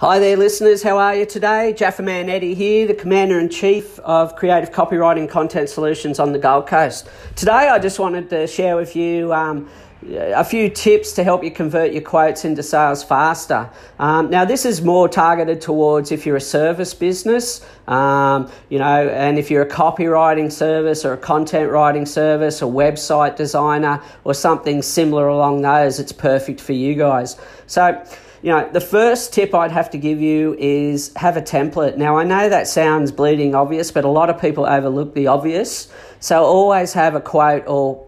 Hi there, listeners. How are you today? Jaffa Man Eddie here, the Commander in Chief of Creative Copywriting Content Solutions on the Gold Coast. Today, I just wanted to share with you um, a few tips to help you convert your quotes into sales faster. Um, now, this is more targeted towards if you're a service business, um, you know, and if you're a copywriting service or a content writing service, a website designer, or something similar along those, it's perfect for you guys. So, you know, the first tip I'd have to give you is have a template. Now, I know that sounds bleeding obvious, but a lot of people overlook the obvious. So, always have a quote or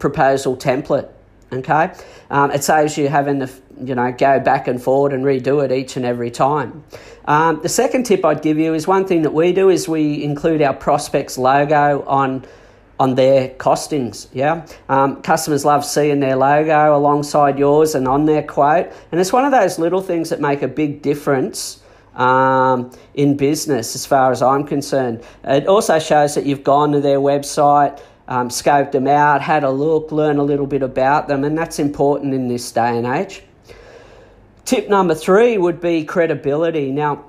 proposal template. Okay, um, it saves you having to you know go back and forward and redo it each and every time. Um, the second tip I'd give you is one thing that we do is we include our prospects logo on on their costings. Yeah, um, customers love seeing their logo alongside yours and on their quote, and it's one of those little things that make a big difference. Um, in business, as far as I'm concerned, it also shows that you've gone to their website, um, scoped them out, had a look, learn a little bit about them, and that's important in this day and age. Tip number three would be credibility. Now,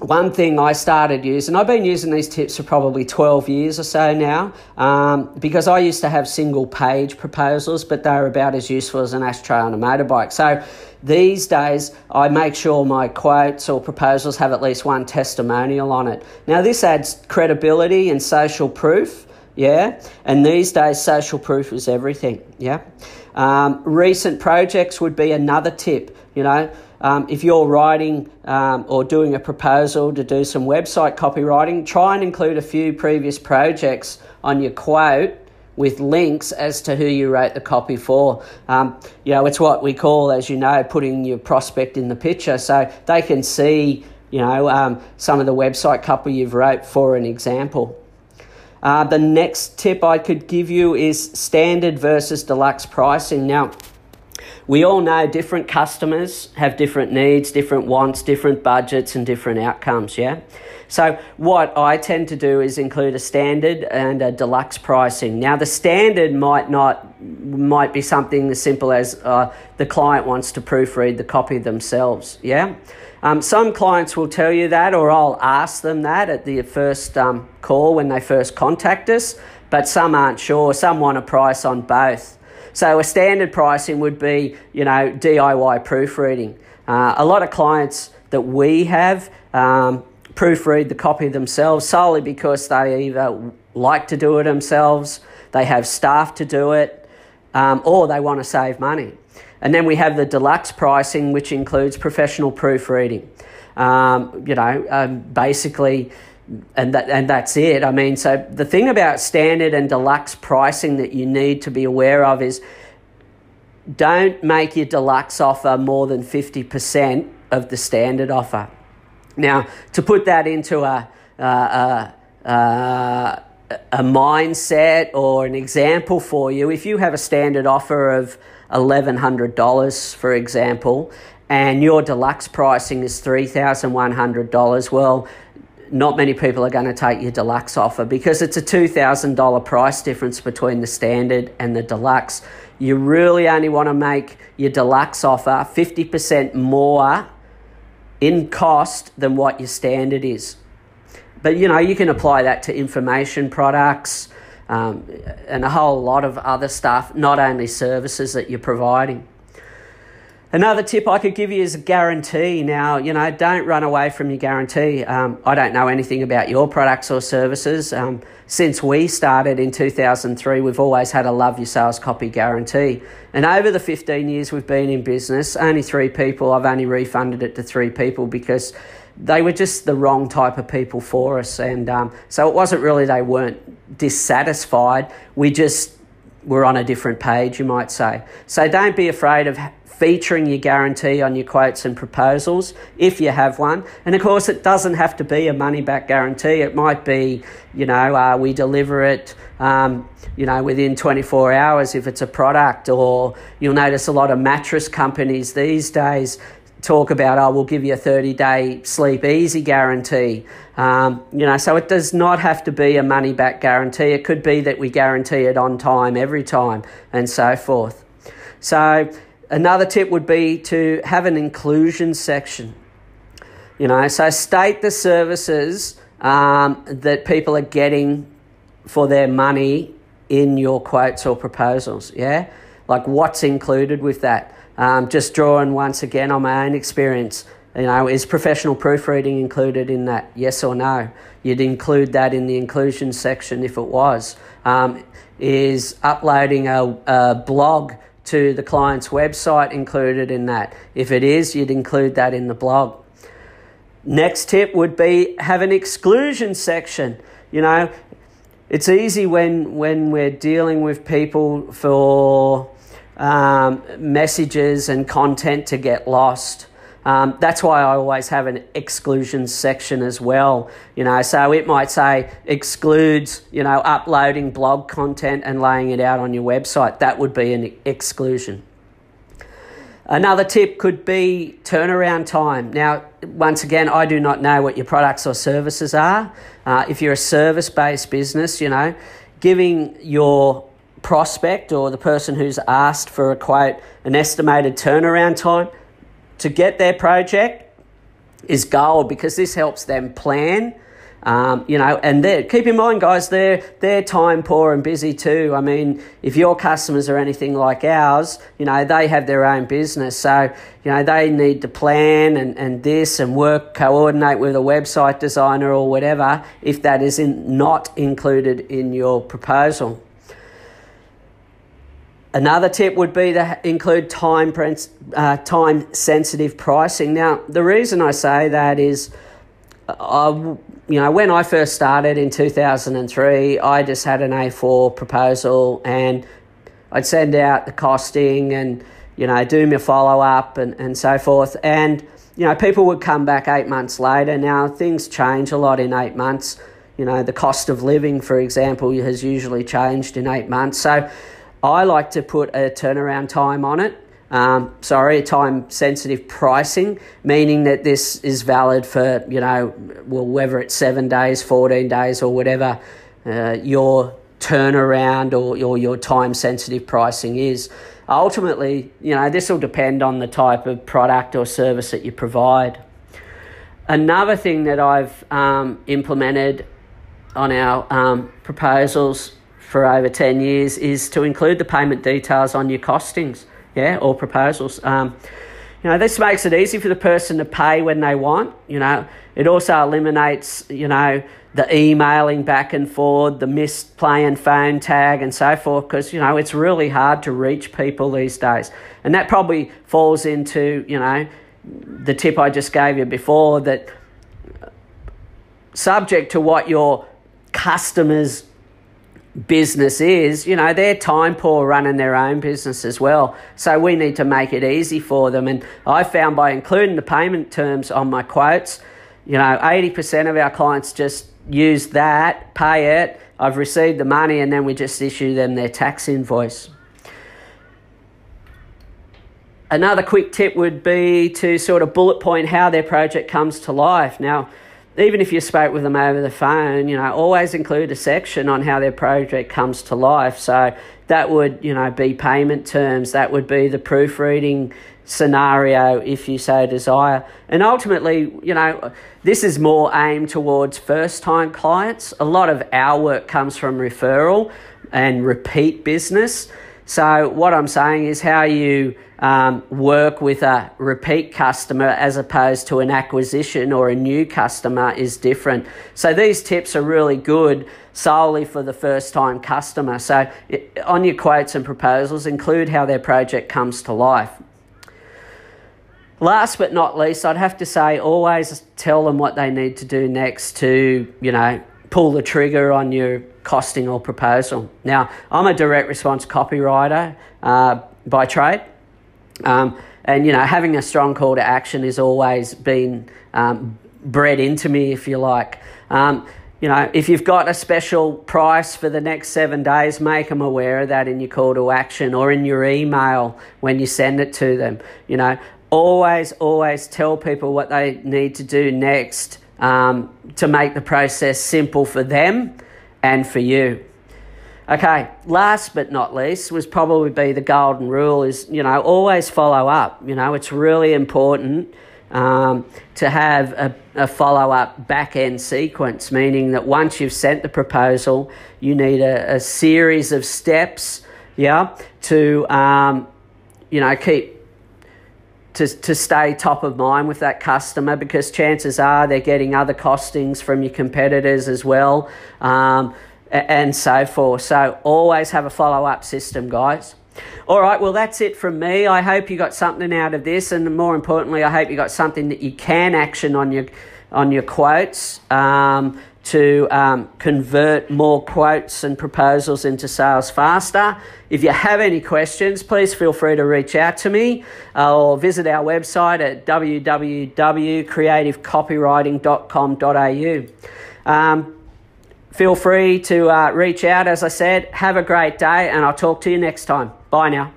one thing I started using, I've been using these tips for probably 12 years or so now, um, because I used to have single page proposals, but they're about as useful as an ashtray on a motorbike. So these days, I make sure my quotes or proposals have at least one testimonial on it. Now, this adds credibility and social proof yeah. And these days, social proof is everything, yeah. Um, recent projects would be another tip, you know. Um, if you're writing um, or doing a proposal to do some website copywriting, try and include a few previous projects on your quote with links as to who you wrote the copy for. Um, you know, it's what we call, as you know, putting your prospect in the picture so they can see, you know, um, some of the website copy you've wrote for an example. Uh, the next tip I could give you is standard versus deluxe pricing. Now, we all know different customers have different needs, different wants, different budgets, and different outcomes, yeah? So, what I tend to do is include a standard and a deluxe pricing. Now, the standard might not might be something as simple as uh, the client wants to proofread the copy themselves, yeah? Um, some clients will tell you that, or I'll ask them that at the first um, call when they first contact us, but some aren't sure. Some want a price on both. So a standard pricing would be, you know, DIY proofreading. Uh, a lot of clients that we have um, proofread the copy themselves solely because they either like to do it themselves, they have staff to do it, um, or they want to save money. And then we have the deluxe pricing, which includes professional proofreading. Um, you know, um, basically, and that and that's it. I mean, so the thing about standard and deluxe pricing that you need to be aware of is don't make your deluxe offer more than fifty percent of the standard offer. Now, to put that into a, a, a a mindset or an example for you, if you have a standard offer of $1,100, for example, and your deluxe pricing is $3,100, well, not many people are going to take your deluxe offer because it's a $2,000 price difference between the standard and the deluxe. You really only want to make your deluxe offer 50% more in cost than what your standard is. But you know, you can apply that to information products, um, and a whole lot of other stuff, not only services that you're providing. Another tip I could give you is a guarantee. Now, you know, don't run away from your guarantee. Um, I don't know anything about your products or services. Um, since we started in 2003, we've always had a love your sales copy guarantee. And over the 15 years we've been in business, only three people, I've only refunded it to three people because they were just the wrong type of people for us. And um, so it wasn't really they weren't dissatisfied. We just were on a different page, you might say. So don't be afraid of featuring your guarantee on your quotes and proposals if you have one. And of course, it doesn't have to be a money back guarantee. It might be, you know, uh, we deliver it, um, you know, within 24 hours if it's a product, or you'll notice a lot of mattress companies these days talk about, oh, we'll give you a 30 day sleep easy guarantee. Um, you know, so it does not have to be a money back guarantee. It could be that we guarantee it on time every time and so forth. So, another tip would be to have an inclusion section. You know, so state the services um, that people are getting for their money in your quotes or proposals. Yeah, like what's included with that. Um, just drawing once again on my own experience. You know, is professional proofreading included in that? Yes or no? You'd include that in the inclusion section if it was. Um, is uploading a, a blog to the client's website included in that? If it is, you'd include that in the blog. Next tip would be have an exclusion section. You know, it's easy when when we're dealing with people for um, messages and content to get lost. Um, that's why I always have an exclusion section as well. You know, so it might say excludes, you know, uploading blog content and laying it out on your website. That would be an exclusion. Another tip could be turnaround time. Now, once again, I do not know what your products or services are. Uh, if you're a service based business, you know, giving your prospect or the person who's asked for a quote an estimated turnaround time to get their project is gold because this helps them plan. Um, you know, and keep in mind, guys, they're they're time poor and busy too. I mean, if your customers are anything like ours, you know, they have their own business, so you know they need to plan and, and this and work coordinate with a website designer or whatever. If that is in, not included in your proposal. Another tip would be to include time uh, time sensitive pricing. Now, the reason I say that is, uh, I, you know, when I first started in 2003, I just had an A4 proposal and I'd send out the costing and, you know, do my follow up and, and so forth. And, you know, people would come back eight months later. Now, things change a lot in eight months. You know, the cost of living, for example, has usually changed in eight months. So, I like to put a turnaround time on it. Um, sorry, a time sensitive pricing, meaning that this is valid for, you know, well, whether it's seven days, 14 days, or whatever uh, your turnaround or your, your time sensitive pricing is. Ultimately, you know, this will depend on the type of product or service that you provide. Another thing that I've um, implemented on our um, proposals for over 10 years is to include the payment details on your costings, yeah, or proposals. Um, you know, this makes it easy for the person to pay when they want. You know, it also eliminates, you know, the emailing back and forth, the missed play and phone tag, and so forth, because, you know, it's really hard to reach people these days. And that probably falls into, you know, the tip I just gave you before that subject to what your customers business is, you know, they're time poor running their own business as well. So we need to make it easy for them. And I found by including the payment terms on my quotes, you know, 80% of our clients just use that, pay it, I've received the money, and then we just issue them their tax invoice. Another quick tip would be to sort of bullet point how their project comes to life. Now, even if you spoke with them over the phone, you know, always include a section on how their project comes to life. So that would, you know, be payment terms, that would be the proofreading scenario if you so desire. And ultimately, you know, this is more aimed towards first time clients. A lot of our work comes from referral and repeat business. So, what I'm saying is how you um, work with a repeat customer as opposed to an acquisition or a new customer is different. So, these tips are really good solely for the first time customer. So, on your quotes and proposals, include how their project comes to life. Last but not least, I'd have to say always tell them what they need to do next to, you know, pull the trigger on your costing or proposal. Now, I'm a direct response copywriter uh, by trade. Um, and, you know, having a strong call to action has always been um, bred into me, if you like. Um, you know, if you've got a special price for the next seven days, make them aware of that in your call to action or in your email when you send it to them. You know, always, always tell people what they need to do next um, to make the process simple for them and for you. Okay, last but not least was probably be the golden rule is, you know, always follow up. You know, it's really important um, to have a, a follow up back end sequence, meaning that once you've sent the proposal, you need a, a series of steps, yeah, to um, you know keep to, to stay top of mind with that customer because chances are they're getting other costings from your competitors as well um, and so forth. So always have a follow up system, guys. All right, well, that's it from me. I hope you got something out of this, and more importantly, I hope you got something that you can action on your on your quotes um, to um, convert more quotes and proposals into sales faster. If you have any questions, please feel free to reach out to me uh, or visit our website at www.creativecopywriting.com.au. Um, feel free to uh, reach out. As I said, have a great day, and I'll talk to you next time. Bye now.